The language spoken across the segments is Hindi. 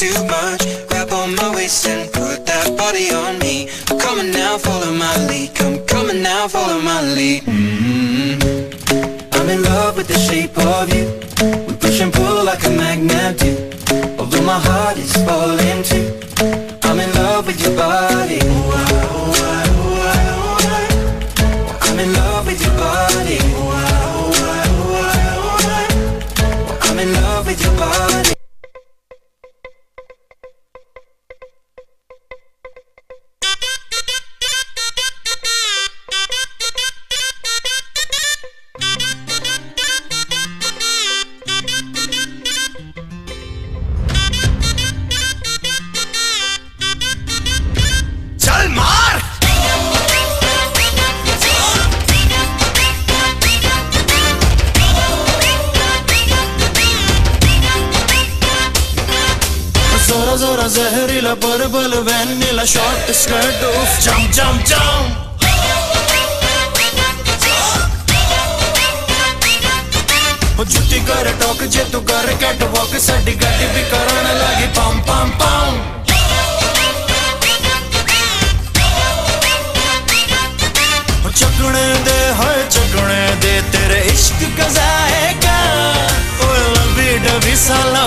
too much. Grab on my waist and put that body on me. Come on now, follow my lead. Come, coming now, follow my lead. Mm-hmm. I'm in love with the shape of you. We push and pull like a magnet do. Although my heart is falling too. जरा जहरीला पर्पल वैनिला शॉर्ट स्कर्ट उफ जम जम जम जुती कर, टॉक जे तू कर कैट वॉक साडी गाडी भी करण पम पम पम. चकने दे, हाय चकने दे, तेरे इश्क का ओ लवी डवी साला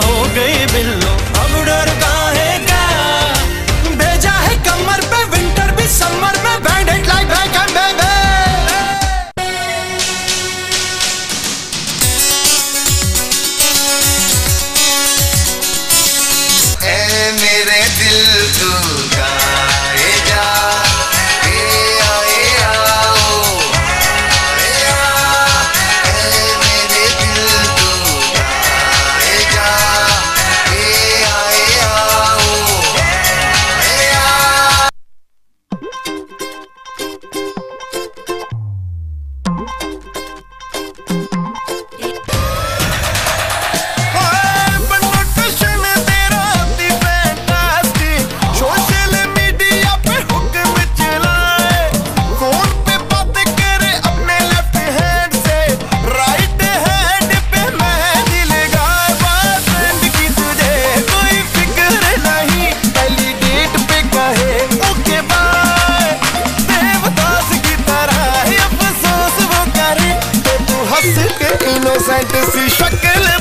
inocente si yo que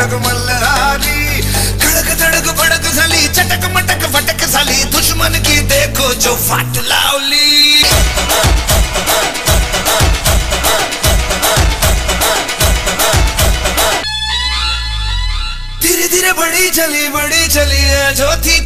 छिड़क मल्लारी खड़क धड़क भड़क साली, चटक मटक फटक साली, दुश्मन की देखो जो फाट लावली। धीरे धीरे बड़ी चली बड़ी चली है, जो थी